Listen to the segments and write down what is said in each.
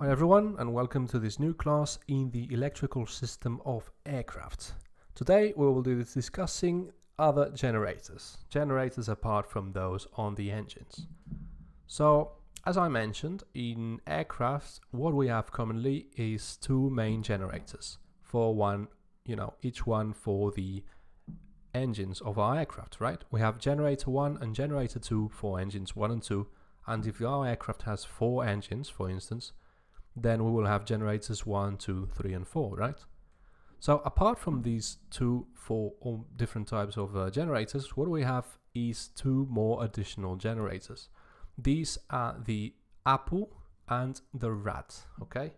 Hi everyone and welcome to this new class in the electrical system of aircraft. Today we will be discussing other generators, generators apart from those on the engines. So as I mentioned, in aircraft what we have commonly is two main generators for one, you know, each one for the engines of our aircraft, right? We have generator 1 and generator 2 for engines 1 and 2 and if our aircraft has four engines, for instance, then we will have generators 1, 2, 3 and 4, right? So apart from these two, four different types of uh, generators, what we have is two more additional generators. These are the APU and the RAT, okay?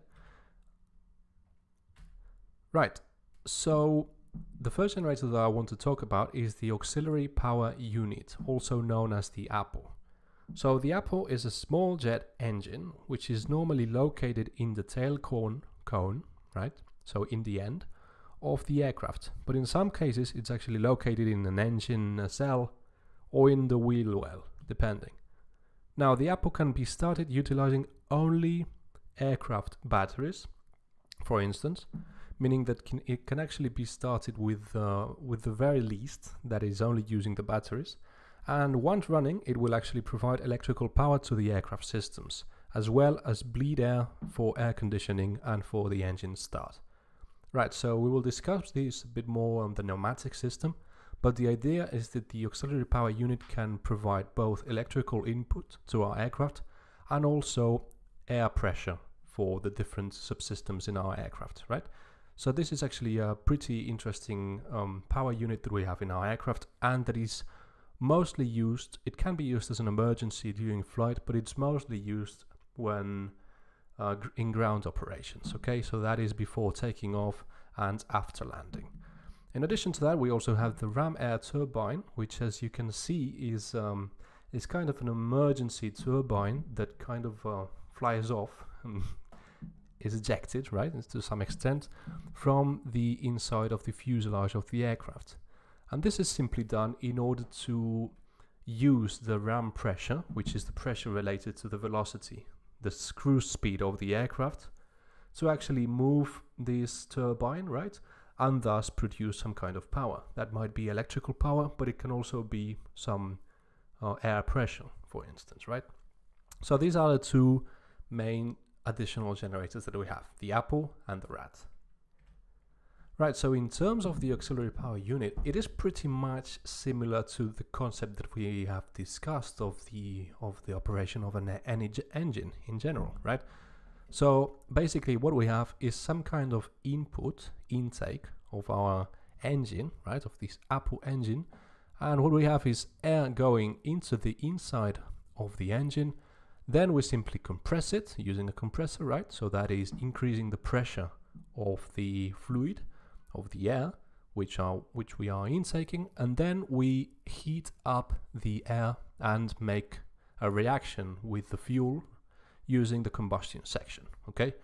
Right, so the first generator that I want to talk about is the auxiliary power unit, also known as the APU. So the APU is a small jet engine which is normally located in the tail cone, cone, right? So in the end of the aircraft. But in some cases it's actually located in an engine nacelle or in the wheel well, depending. Now the APU can be started utilizing only aircraft batteries, for instance, meaning that can, it can actually be started with, uh, with the very least, that is only using the batteries, and once running it will actually provide electrical power to the aircraft systems as well as bleed air for air conditioning and for the engine start. Right, so we will discuss this a bit more on the pneumatic system, but the idea is that the auxiliary power unit can provide both electrical input to our aircraft and also air pressure for the different subsystems in our aircraft, right? So this is actually a pretty interesting um, power unit that we have in our aircraft and that is mostly used, it can be used as an emergency during flight, but it's mostly used when uh, in ground operations, okay? So that is before taking off and after landing. In addition to that, we also have the ram air turbine, which as you can see is, um, is kind of an emergency turbine that kind of uh, flies off and is ejected, right, to some extent, from the inside of the fuselage of the aircraft. And this is simply done in order to use the ram pressure, which is the pressure related to the velocity, the screw speed of the aircraft, to actually move this turbine, right? And thus produce some kind of power. That might be electrical power, but it can also be some uh, air pressure, for instance, right? So these are the two main additional generators that we have, the APU and the RAT. Right, so in terms of the auxiliary power unit, it is pretty much similar to the concept that we have discussed of the of the operation of an engine in general, right? So basically what we have is some kind of input intake of our engine, right, of this APU engine, and what we have is air going into the inside of the engine, then we simply compress it using a compressor, right? So that is increasing the pressure of the fluid of the air which are which we are intaking and then we heat up the air and make a reaction with the fuel using the combustion section okay?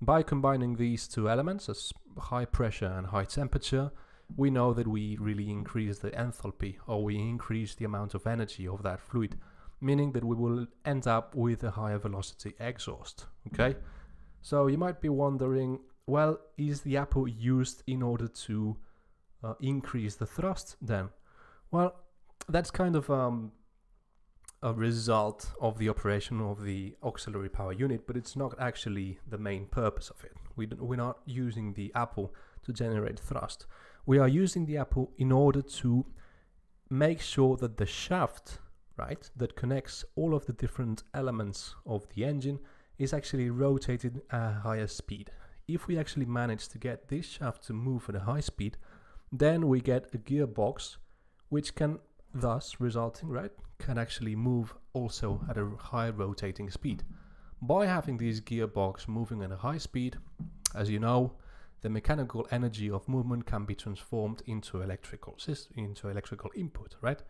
By combining these two elements as high pressure and high temperature we know that we really increase the enthalpy or we increase the amount of energy of that fluid meaning that we will end up with a higher velocity exhaust okay? So you might be wondering well, is the APU used in order to uh, increase the thrust then? Well, that's kind of um, a result of the operation of the auxiliary power unit, but it's not actually the main purpose of it. We we're not using the APU to generate thrust. We are using the APU in order to make sure that the shaft, right, that connects all of the different elements of the engine is actually rotated at a higher speed if we actually manage to get this shaft to move at a high speed, then we get a gearbox which can thus resulting, right, can actually move also at a high rotating speed. By having this gearbox moving at a high speed, as you know, the mechanical energy of movement can be transformed into electrical system, into electrical input, right?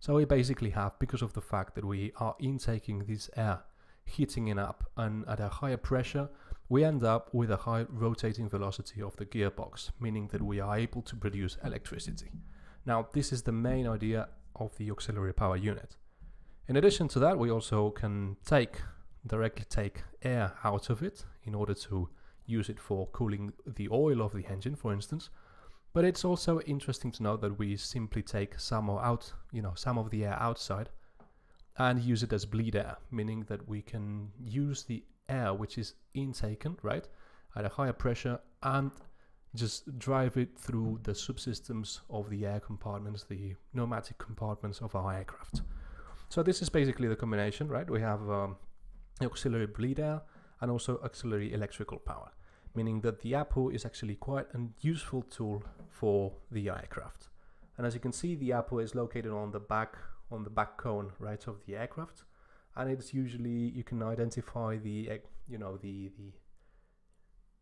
So we basically have, because of the fact that we are intaking this air, heating it up and at a higher pressure, we end up with a high rotating velocity of the gearbox, meaning that we are able to produce electricity. Now, this is the main idea of the auxiliary power unit. In addition to that, we also can take directly take air out of it in order to use it for cooling the oil of the engine, for instance. But it's also interesting to know that we simply take some out, you know, some of the air outside and use it as bleed air, meaning that we can use the air which is intaken, right, at a higher pressure and just drive it through the subsystems of the air compartments, the pneumatic compartments of our aircraft. So this is basically the combination, right? We have um, auxiliary bleed air and also auxiliary electrical power, meaning that the APU is actually quite a useful tool for the aircraft. And as you can see, the APU is located on the back on the back cone, right, of the aircraft, and it's usually you can identify the you know the the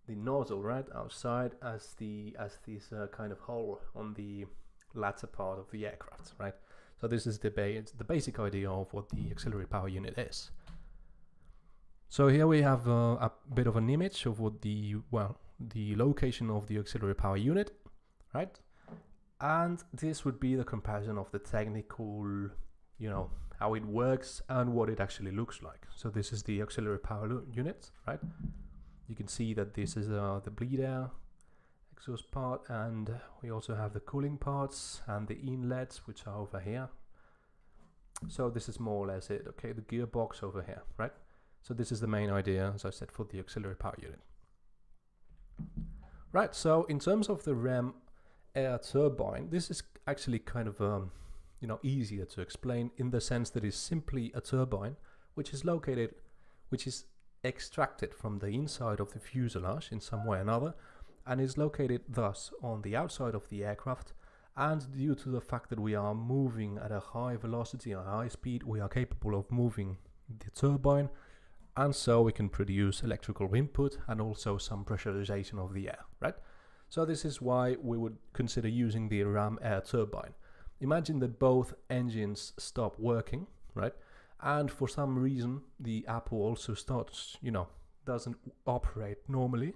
the nozzle right outside as the as this uh, kind of hole on the latter part of the aircraft, right? So this is the, ba the basic idea of what the auxiliary power unit is. So here we have uh, a bit of an image of what the, well, the location of the auxiliary power unit, right? And this would be the comparison of the technical, you know, how it works and what it actually looks like. So this is the auxiliary power unit, right? You can see that this is uh, the bleed air exhaust part and we also have the cooling parts and the inlets which are over here so this is more or less it okay the gearbox over here right so this is the main idea as I said for the auxiliary power unit right so in terms of the ram air turbine this is actually kind of um, you know easier to explain in the sense that it's simply a turbine which is located which is extracted from the inside of the fuselage in some way or another and is located thus on the outside of the aircraft. And due to the fact that we are moving at a high velocity and high speed we are capable of moving the turbine and so we can produce electrical input and also some pressurization of the air right? So this is why we would consider using the ram air turbine imagine that both engines stop working right? And for some reason the APU also starts you know doesn't operate normally.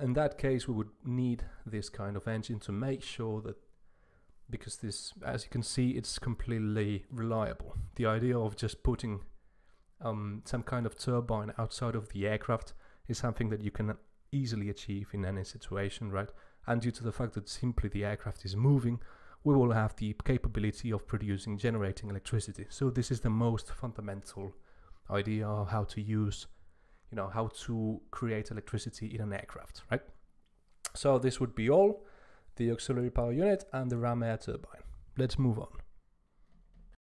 In that case we would need this kind of engine to make sure that because this as you can see it's completely reliable. The idea of just putting um, some kind of turbine outside of the aircraft is something that you can easily achieve in any situation right? And due to the fact that simply the aircraft is moving we will have the capability of producing generating electricity so this is the most fundamental idea of how to use you know, how to create electricity in an aircraft, right? So this would be all, the auxiliary power unit and the ram air turbine. Let's move on.